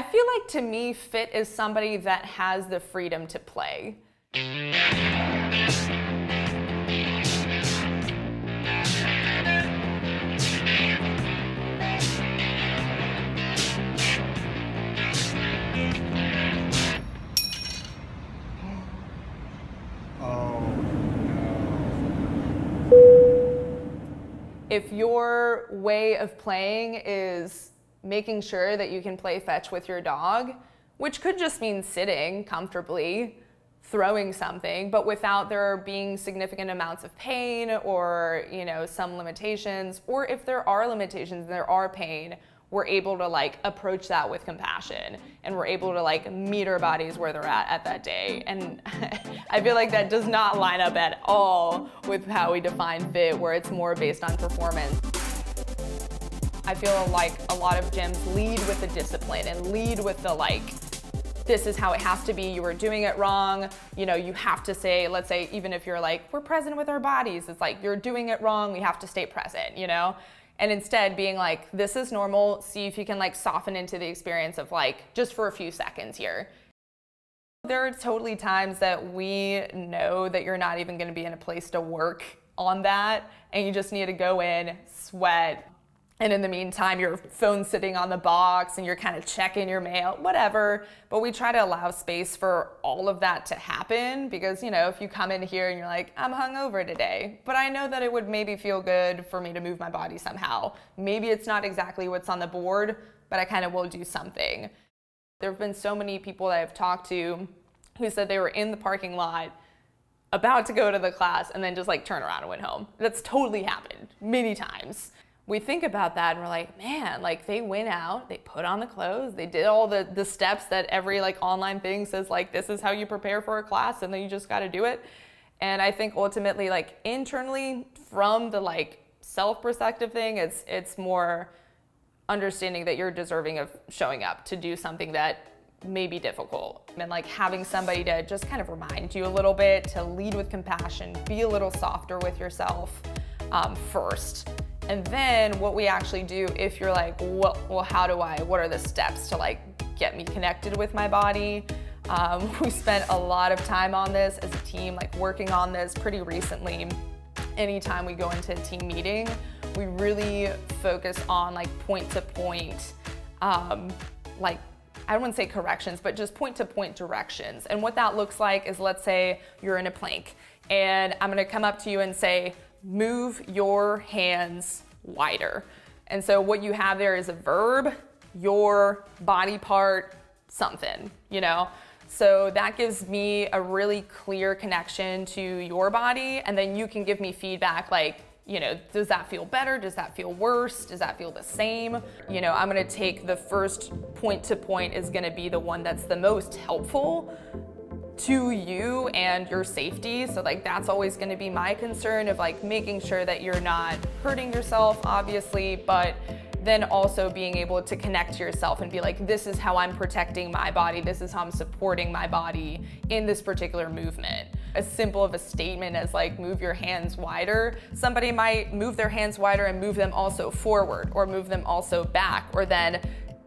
feel like to me, fit is somebody that has the freedom to play. Oh, if your way of playing is making sure that you can play fetch with your dog, which could just mean sitting comfortably, throwing something, but without there being significant amounts of pain or, you know, some limitations, or if there are limitations and there are pain, we're able to like approach that with compassion and we're able to like meet our bodies where they're at at that day. And I feel like that does not line up at all with how we define fit, where it's more based on performance. I feel like a lot of gyms lead with the discipline and lead with the like, this is how it has to be, you were doing it wrong. You know, you have to say, let's say, even if you're like, we're present with our bodies, it's like, you're doing it wrong, we have to stay present, you know? and instead being like this is normal see if you can like soften into the experience of like just for a few seconds here there are totally times that we know that you're not even going to be in a place to work on that and you just need to go in sweat and in the meantime, your phone's sitting on the box and you're kind of checking your mail, whatever. But we try to allow space for all of that to happen because, you know, if you come in here and you're like, I'm hungover today, but I know that it would maybe feel good for me to move my body somehow. Maybe it's not exactly what's on the board, but I kind of will do something. There have been so many people that I've talked to who said they were in the parking lot about to go to the class and then just like turn around and went home. That's totally happened many times we think about that and we're like, man, like they went out, they put on the clothes, they did all the, the steps that every like online thing says like this is how you prepare for a class and then you just got to do it. And I think ultimately like internally from the like self-perspective thing, it's it's more understanding that you're deserving of showing up to do something that may be difficult and like having somebody to just kind of remind you a little bit to lead with compassion be a little softer with yourself um, first and then what we actually do if you're like, well, well, how do I, what are the steps to like get me connected with my body? Um, we spent a lot of time on this as a team, like working on this pretty recently. Anytime we go into a team meeting, we really focus on like point to point, um, like I don't want to say corrections, but just point to point directions. And what that looks like is let's say you're in a plank and I'm to come up to you and say, move your hands wider. And so what you have there is a verb, your body part, something, you know? So that gives me a really clear connection to your body and then you can give me feedback like, you know, does that feel better? Does that feel worse? Does that feel the same? You know, I'm gonna take the first point to point is gonna be the one that's the most helpful to you and your safety. So like that's always gonna be my concern of like making sure that you're not hurting yourself, obviously, but then also being able to connect to yourself and be like, this is how I'm protecting my body, this is how I'm supporting my body in this particular movement. As simple of a statement as like move your hands wider, somebody might move their hands wider and move them also forward or move them also back or then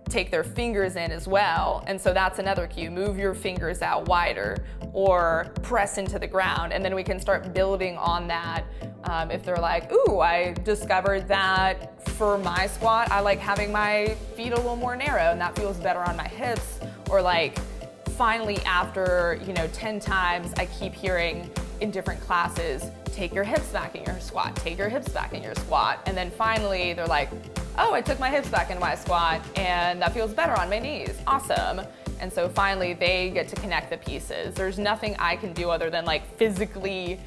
take their fingers in as well. And so that's another cue. Move your fingers out wider or press into the ground. And then we can start building on that. Um, if they're like, ooh, I discovered that for my squat, I like having my feet a little more narrow and that feels better on my hips. Or like, finally after, you know, 10 times, I keep hearing in different classes, take your hips back in your squat, take your hips back in your squat. And then finally they're like, oh, I took my hips back in my squat and that feels better on my knees. Awesome. And so finally they get to connect the pieces. There's nothing I can do other than like physically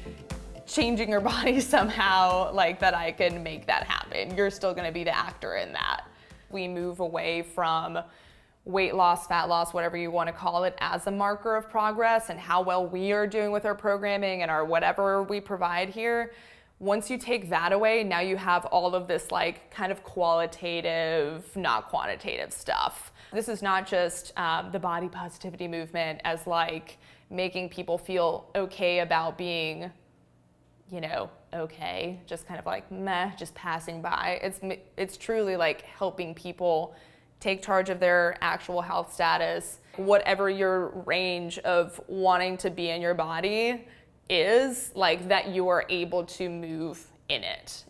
changing your body somehow like that I can make that happen. You're still gonna be the actor in that. We move away from weight loss, fat loss, whatever you want to call it, as a marker of progress and how well we are doing with our programming and our whatever we provide here. Once you take that away, now you have all of this like kind of qualitative, not quantitative stuff. This is not just um, the body positivity movement as like making people feel okay about being, you know, okay, just kind of like meh, just passing by. It's it's truly like helping people take charge of their actual health status, whatever your range of wanting to be in your body is, like that you are able to move in it.